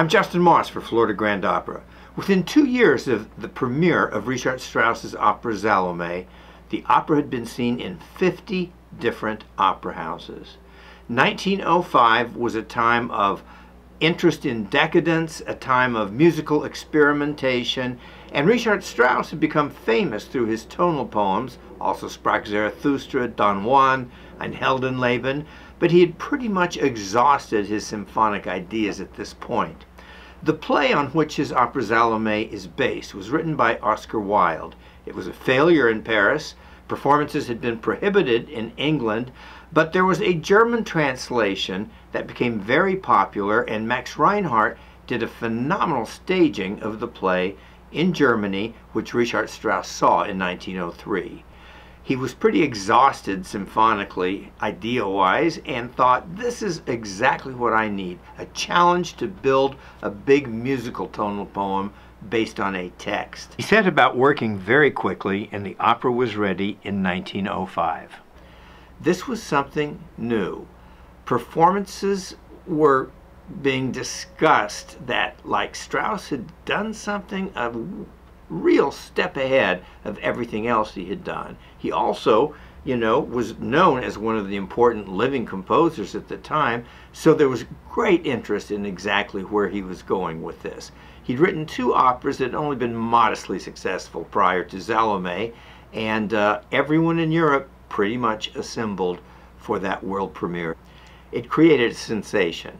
I'm Justin Moss for Florida Grand Opera. Within two years of the premiere of Richard Strauss's opera Salome, the opera had been seen in 50 different opera houses. 1905 was a time of interest in decadence, a time of musical experimentation, and Richard Strauss had become famous through his tonal poems, also Sprach Zarathustra, Don Juan, and Heldenleben, but he had pretty much exhausted his symphonic ideas at this point. The play on which his opera Salome is based was written by Oscar Wilde. It was a failure in Paris. Performances had been prohibited in England, but there was a German translation that became very popular, and Max Reinhardt did a phenomenal staging of the play in Germany, which Richard Strauss saw in 1903. He was pretty exhausted symphonically, idea-wise, and thought, this is exactly what I need, a challenge to build a big musical tonal poem based on a text. He set about working very quickly, and the opera was ready in 1905. This was something new. Performances were being discussed that, like Strauss had done something a real step ahead of everything else he had done. He also, you know, was known as one of the important living composers at the time, so there was great interest in exactly where he was going with this. He'd written two operas that had only been modestly successful prior to Salome, and uh, everyone in Europe pretty much assembled for that world premiere. It created a sensation.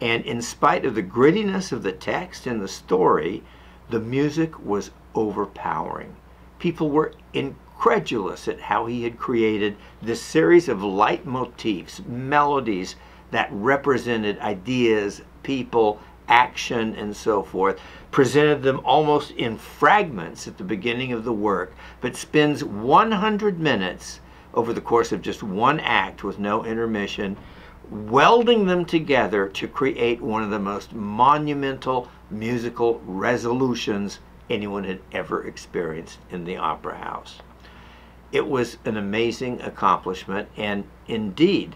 And in spite of the grittiness of the text and the story, the music was overpowering. People were incredulous at how he had created this series of leitmotifs, melodies that represented ideas, people, action, and so forth, presented them almost in fragments at the beginning of the work, but spends 100 minutes over the course of just one act with no intermission, welding them together to create one of the most monumental musical resolutions anyone had ever experienced in the opera house. It was an amazing accomplishment and indeed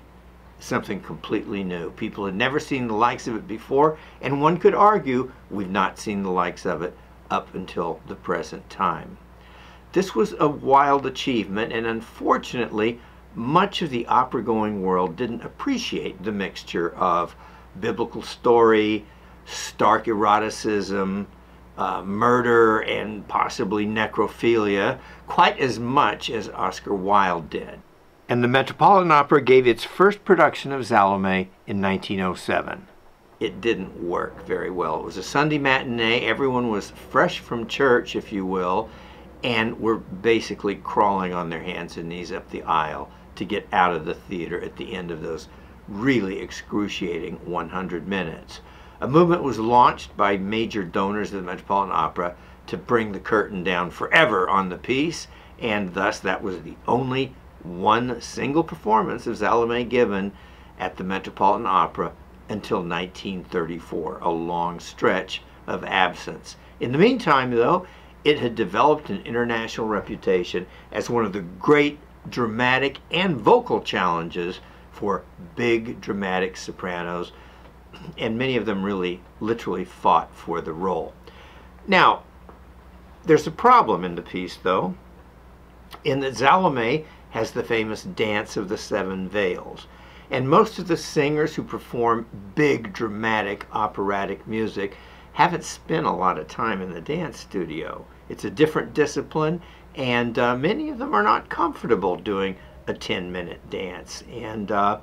something completely new. People had never seen the likes of it before, and one could argue we've not seen the likes of it up until the present time. This was a wild achievement, and unfortunately, much of the opera going world didn't appreciate the mixture of biblical story, stark eroticism, uh, murder, and possibly necrophilia quite as much as Oscar Wilde did. And the Metropolitan Opera gave its first production of Salome in 1907. It didn't work very well. It was a Sunday matinee. Everyone was fresh from church, if you will, and were basically crawling on their hands and knees up the aisle to get out of the theater at the end of those really excruciating 100 minutes. A movement was launched by major donors of the Metropolitan Opera to bring the curtain down forever on the piece, and thus that was the only one single performance of Salome given at the Metropolitan Opera until 1934, a long stretch of absence. In the meantime, though, it had developed an international reputation as one of the great dramatic and vocal challenges for big dramatic sopranos, and many of them really literally fought for the role. Now, there's a problem in the piece, though, in that Salome has the famous Dance of the Seven Veils. And most of the singers who perform big, dramatic, operatic music haven't spent a lot of time in the dance studio. It's a different discipline, and uh, many of them are not comfortable doing a 10 minute dance. And uh,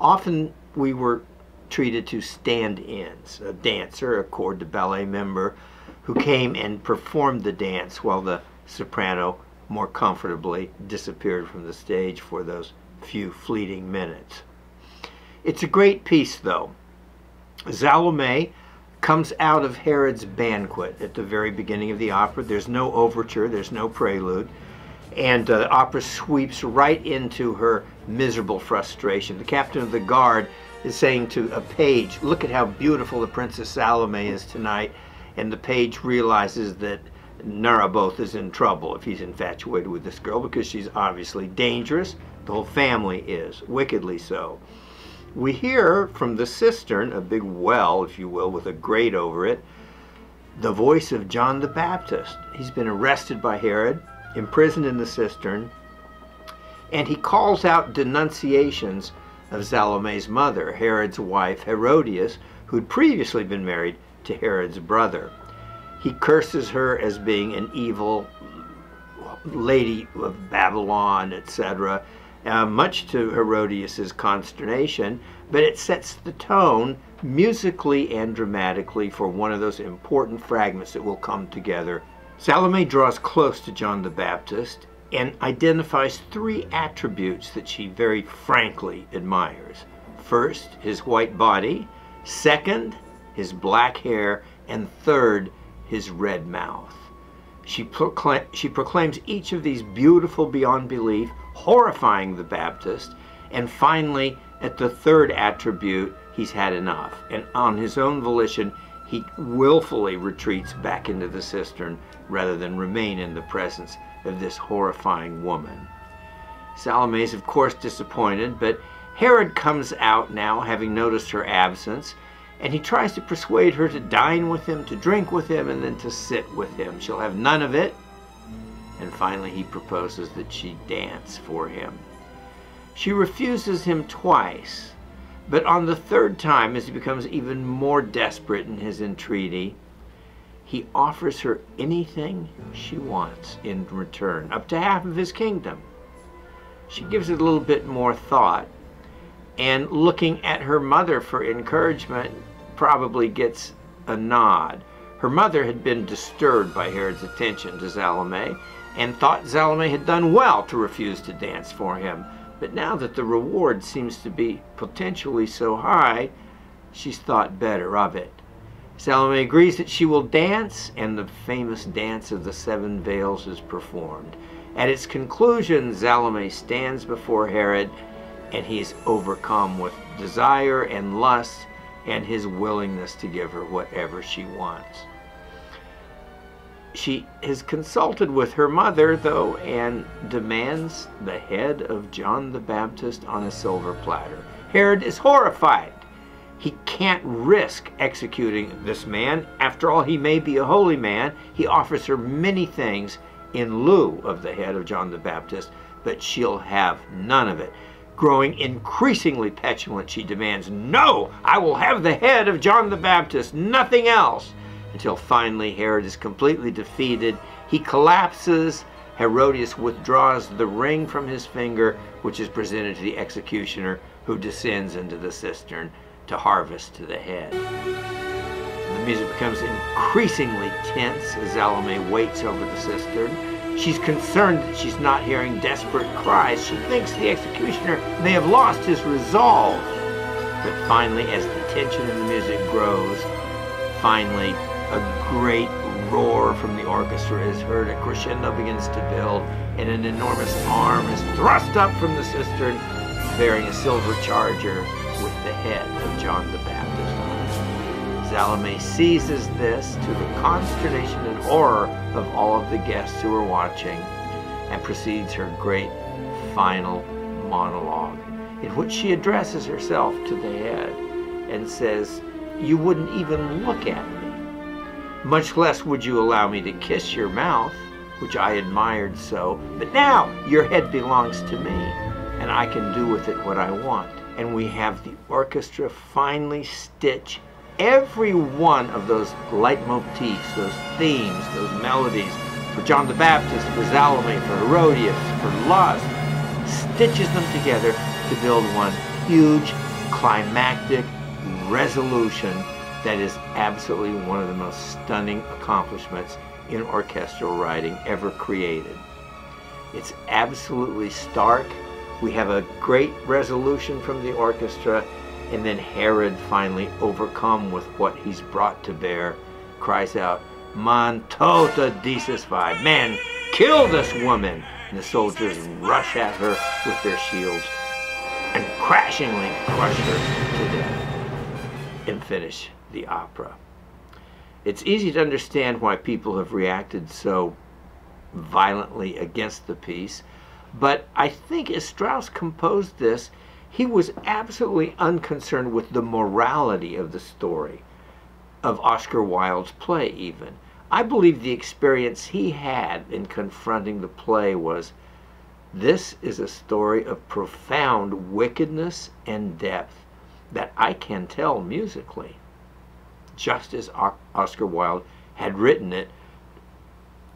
often we were treated to stand ins a dancer, a corps de ballet member, who came and performed the dance while the soprano more comfortably disappeared from the stage for those few fleeting minutes. It's a great piece, though. Salome comes out of Herod's banquet at the very beginning of the opera. There's no overture, there's no prelude, and uh, the opera sweeps right into her miserable frustration. The captain of the guard is saying to a page, Look at how beautiful the Princess Salome is tonight. And the page realizes that Narraboth is in trouble if he's infatuated with this girl because she's obviously dangerous. The whole family is, wickedly so. We hear from the cistern, a big well, if you will, with a grate over it, the voice of John the Baptist. He's been arrested by Herod, imprisoned in the cistern, and he calls out denunciations of Salome's mother, Herod's wife Herodias, who'd previously been married to Herod's brother. He curses her as being an evil lady of Babylon, etc., uh, much to Herodias's consternation, but it sets the tone musically and dramatically for one of those important fragments that will come together. Salome draws close to John the Baptist and identifies three attributes that she very frankly admires. First, his white body. Second, his black hair. And third, his red mouth. She, procla- she proclaims each of these beautiful beyond belief, horrifying the Baptist, and finally, at the third attribute, he's had enough. And on his own volition, he willfully retreats back into the cistern rather than remain in the presence of this horrifying woman. Salome is, of course, disappointed, but Herod comes out now, having noticed her absence, and he tries to persuade her to dine with him, to drink with him, and then to sit with him. She'll have none of it. And finally, he proposes that she dance for him. She refuses him twice, but on the third time, as he becomes even more desperate in his entreaty, he offers her anything she wants in return, up to half of his kingdom. She gives it a little bit more thought, and looking at her mother for encouragement, probably gets a nod. Her mother had been disturbed by Herod's attention to Salome and thought Salome had done well to refuse to dance for him. But now that the reward seems to be potentially so high, she's thought better of it. Salome agrees that she will dance, and the famous dance of the seven veils is performed. At its conclusion, Salome stands before Herod, and he is overcome with desire and lust and his willingness to give her whatever she wants. She has consulted with her mother, though, and demands the head of John the Baptist on a silver platter. Herod is horrified. He can't risk executing this man. After all, he may be a holy man. He offers her many things in lieu of the head of John the Baptist, but she'll have none of it. Growing increasingly petulant, she demands, No, I will have the head of John the Baptist, nothing else. Until finally Herod is completely defeated. He collapses. Herodias withdraws the ring from his finger, which is presented to the executioner, who descends into the cistern to harvest to the head. The music becomes increasingly tense as Salome waits over the cistern. She's concerned that she's not hearing desperate cries. She thinks the executioner may have lost his resolve. But finally, as the tension in the music grows, finally a great roar from the orchestra is heard. A crescendo begins to build, and an enormous arm is thrust up from the cistern, bearing a silver charger with the head of John the Baptist on it. Salome seizes this to the consternation and horror of all of the guests who are watching and proceeds her great final monologue in which she addresses herself to the head and says, You wouldn't even look at me. Much less would you allow me to kiss your mouth, which I admired so. But now your head belongs to me, and I can do with it what I want. And we have the orchestra finally stitch every one of those leitmotifs, those themes, those melodies for John the Baptist, for Salome, for Herodias, for Lust, stitches them together to build one huge climactic resolution that is absolutely one of the most stunning accomplishments in orchestral writing ever created. It's absolutely stark. We have a great resolution from the orchestra and then Herod, finally overcome with what he's brought to bear, cries out, Man tota vi, man, kill this woman! And the soldiers rush at her with their shields and crashingly crush her to death and finish the opera. It's easy to understand why people have reacted so violently against the piece, but I think as Strauss composed this, he was absolutely unconcerned with the morality of the story, of Oscar Wilde's play, even. I believe the experience he had in confronting the play was this is a story of profound wickedness and depth that I can tell musically, just as Oscar Wilde had written it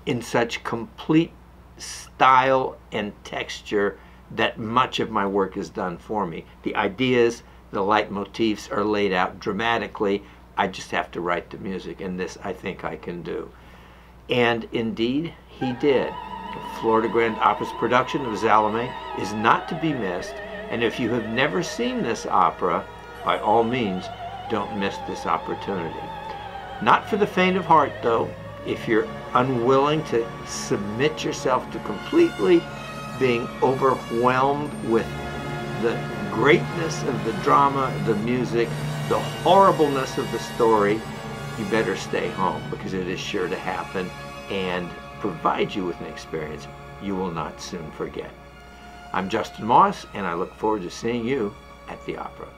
in such complete style and texture that much of my work is done for me. The ideas, the leitmotifs are laid out dramatically. I just have to write the music, and this I think I can do. And indeed, he did. The Florida Grand Opera's production of Salome is not to be missed, and if you have never seen this opera, by all means, don't miss this opportunity. Not for the faint of heart, though. If you're unwilling to submit yourself to completely being overwhelmed with the greatness of the drama, the music, the horribleness of the story, you better stay home because it is sure to happen and provide you with an experience you will not soon forget. I'm Justin Moss, and I look forward to seeing you at the opera.